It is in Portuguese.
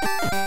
Música